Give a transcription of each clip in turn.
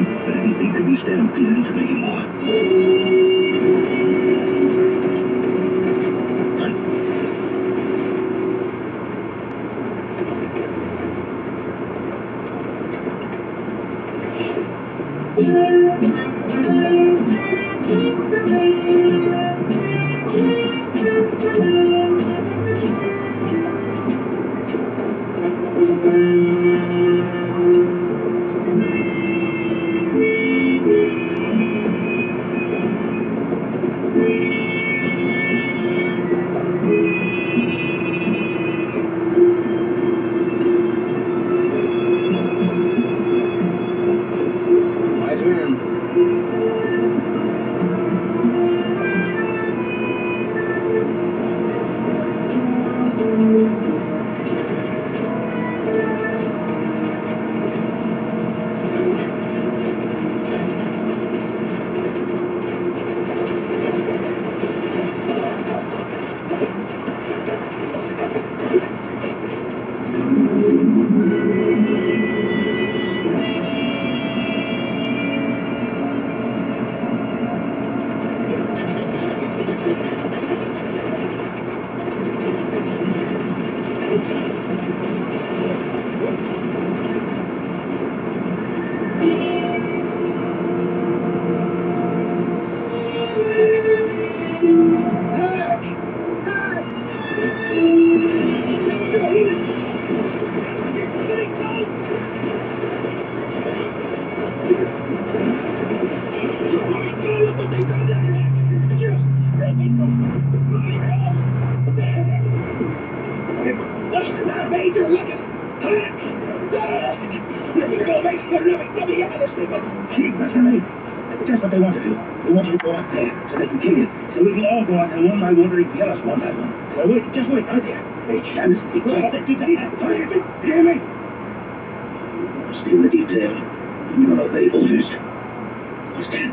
but anything could be stampeded into making more. Wise Look at You're gonna make. Let me out of this. Chief, that's right. That's what they want to do. They want you to go out there so they can kill you. So we can all go out there one by one and they can kill us one by one. So wait, just wait right there. Hey, Chance. Keep that hand. Don't hear me. Steal the detail. You're gonna obey orders. Understand?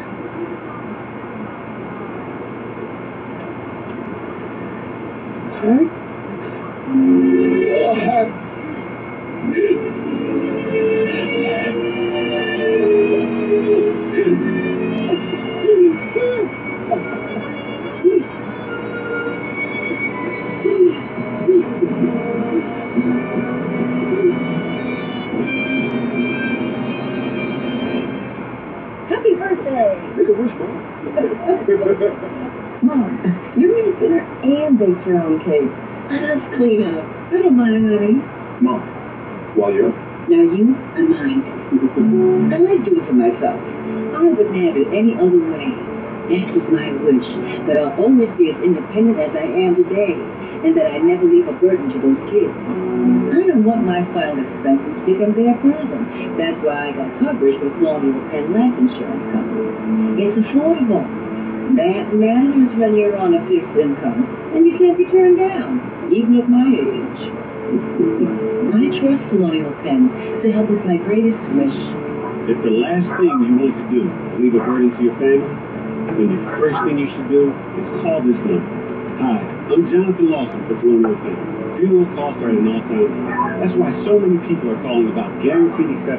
Happy birthday! Make a wish, Mom. Mom, you made dinner and baked your own cake. Let's clean up. I don't mind, honey. Mom, while you're Now you are mine. I like doing for myself. I wouldn't have it any other way. That was my wish, that I'll always be as independent as I am today, and that I never leave a burden to those kids. I don't want my final expenses to become their problem. That's why I got coverage with Colonial Penn Life Insurance Company. It's affordable. That matters when you're on a fixed income, and you can't be turned down, Colonial Penn to help with my greatest wish. if the last thing you want to do is leave a burden to your family, then the first thing you should do is call this number. Hi, I'm Jonathan Lawson for Colonial Penn. Funeral costs are at an all-time high. That's why so many people are calling about guaranteed acceptance.